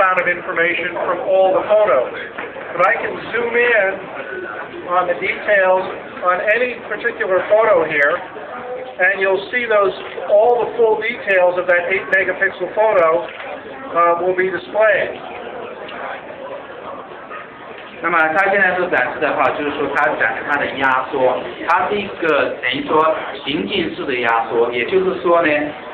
amount of information from all the photos. But I can zoom in on the details on any particular photo here, and you'll see those, all the full details of that 8 megapixel photo uh, will be displayed. 那么它现在所展示的话，就是说它展示它的压缩，它是一个等于说行进式的压缩，也就是说呢，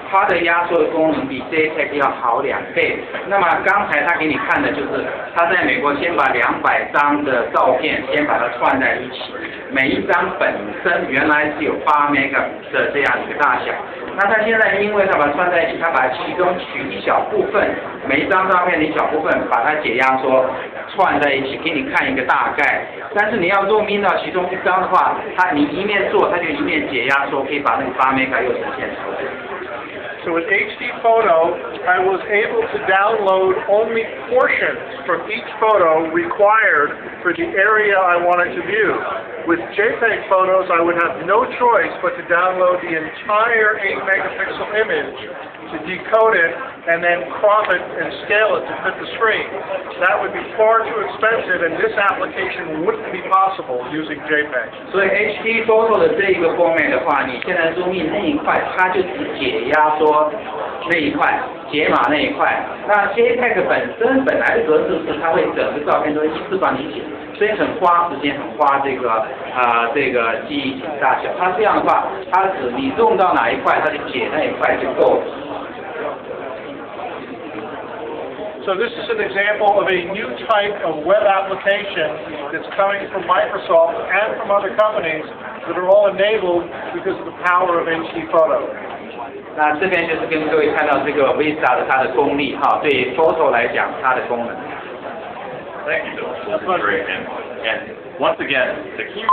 它的压缩的功能比 JPEG 要好两倍。那么刚才他给你看的就是他在美国先把两百张的照片先把它串在一起，每一张本身原来是有八 mega 的这样一个大小，那他现在因为他把它串在一起，他把其中取一小部分，每一张照片的一小部分把它解压缩串在一起，给你看一个大概。但是你要做 min 到其中一张的话，它你一面做，它就一面解压缩，可以把那个八 mega 又呈现出来。Thank you. So with HD Photo, I was able to download only portions from each photo required for the area I wanted to view. With JPEG photos, I would have no choice but to download the entire 8 megapixel image to decode it and then crop it and scale it to fit the screen. That would be far too expensive and this application wouldn't be possible using JPEG. 所以 HD Photo 的这一个 format 的话，你现在 zoom in 那一块，它就只解压缩 那一块，解码那一块。那 JPEG 本身本来的格式是它会整个照片都一次帮你解，所以很花时间，很花这个啊、这个记忆体大小。它这样的话，它只你用到哪一块，它就解那一块就够了。So this is an example of a new type of web application that's coming from Microsoft and from other companies that are all enabled because of the power of HD Photo. 那这边就是跟各位看到这个 Visa 的它的功力哈，对 Photo 来讲它的功能。 Thank you, Bill. That's great. And, and once again, the key